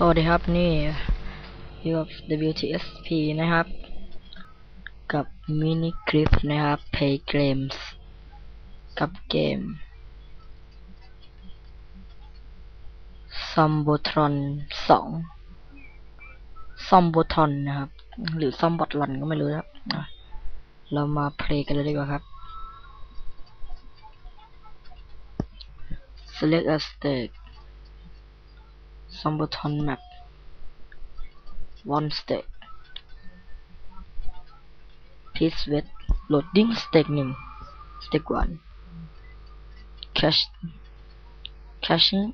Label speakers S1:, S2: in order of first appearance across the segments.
S1: สวัสดีครับนี่อยู่กับ WTSP นะครับ กับมินิคลิปนะครับ Play Games กับเกม s o m b o t r o n 2 s o m b o t r o n นะครับ หรือ s o m b o t r o n ก็ไม่รู้นะครับเรามาเพลย์กันเลยดีกว่าครับ select a stage s o m b o t r o n map one stage please wait loading stage หนึ่ง stage one cache caching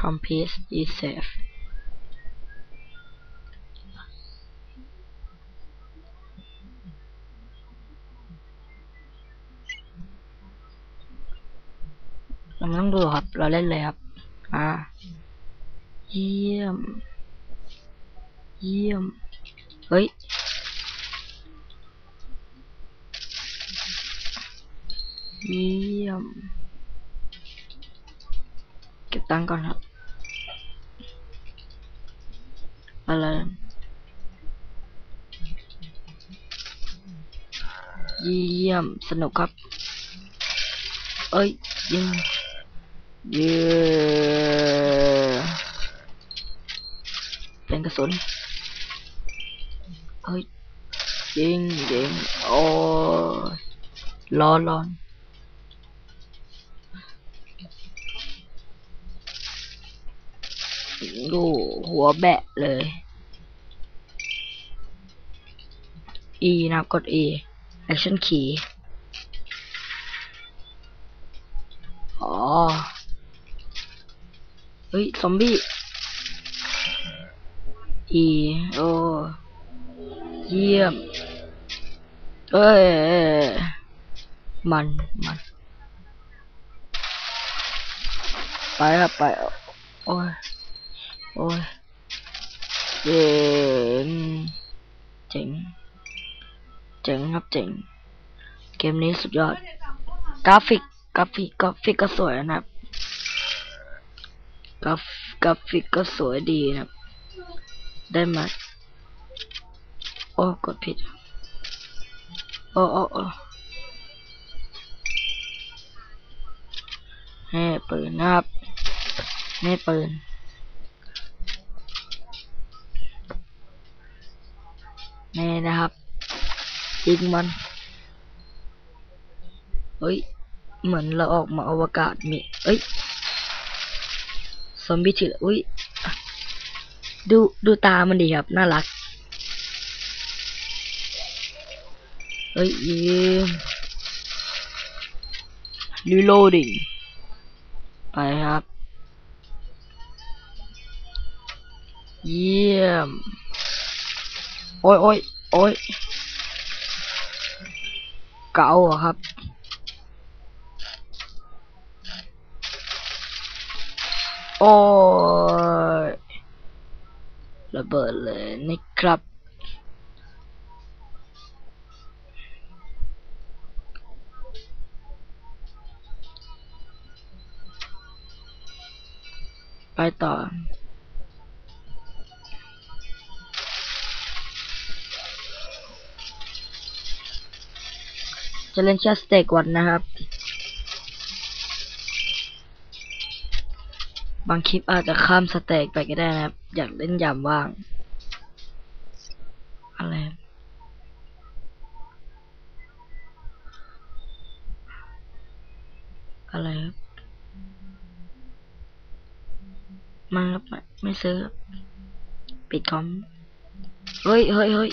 S1: complete is safe ไม่ต้องดูครับ เราเล่นเลยครับ อ่า เยี่ยม เยี่ยม เฮ้ย เยี่ยม เก็บตังค์ก่อนครับ อะไร เยี่ยม สนุกครับเอ้ ยยิงเย้เป็นกระสุนเฮ้ยยิงยิงโอ้ยร้อนร้อนดูหัวแบะเลย E นะกด E action key อ๋อ เฮ้ย ซอมบี้ อีโอเยี่ยม เอ้ย มัน มัน ไปครับไป โอ้ย โอ้ยเจ๋งเจ๋งเจ๋งครับเจ๋ง เกมนี้สุดยอด กราฟิก กราฟิก กราฟิกก็สวยนะครับ กราฟกราฟิกก็สวยดีนะครับได้ไหมโอ้กดผิดโอ้โอ้โอ้ให้ปืนนะครับให้ปืนนี่นะครับยิงมัน เฮ้ย เหมือนเราออกมาอวกาศมีเอ้ย ซอมบี้ถืออุ้ยดูดูตามันดีครับ น่ารัก เฮ้ยยิง reloading ไปครับ เยี่ยม โอ้ยโอ้ยโอ้ยเก่าอะครับ โอ้ยระเบิดเลยนะครับ ไปต่อจะเล่นแค่สเต็กวันนะครับ บางคลิปอาจจะข้ามสเต็กไปก็ได้นะครับ อยากเล่นยามว่าง อะไรอะไรครับไมาครับไม่ไม่ซื้อ ปิดคอม เฮ้ยเฮ้ยเฮ้ย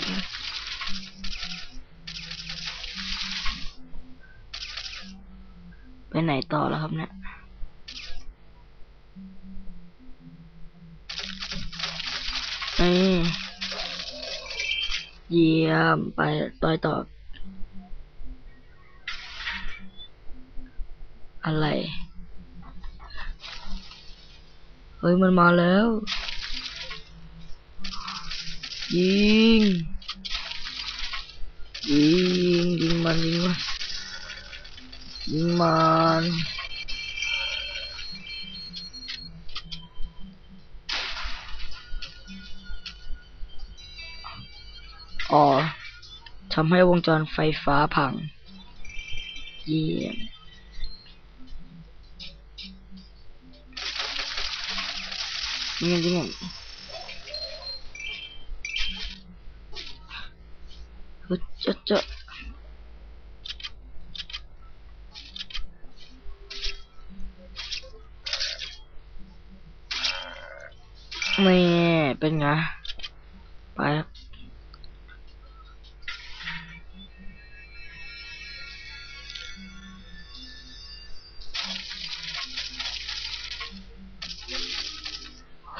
S1: ไปไหนต่อแล้วครับเนี่ย นี่ เยี่ยม ไปต่อยต่อ อะไร เฮ้ย มันมาแล้ว ยิง ยิง ยิงมันยิงมันยิงมัน อ๋อทำให้วงจรไฟฟ้าพัง เยี่ยมเยี่ยมเยี่ยมฮึดจะจะนี่เป็นไง ไป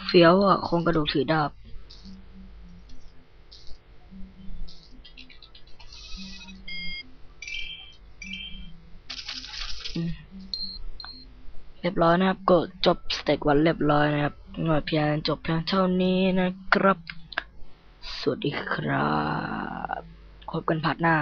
S1: เฟี้ยวอะคงกระดูกถือดาบเรียบร้อยนะครับก็จบสเต็กวันเรียบร้อยนะครับหน่วยเพียงจบเพียงเท่านี้นะครับ สวัสดีครับพบกันพาร์ทหน้า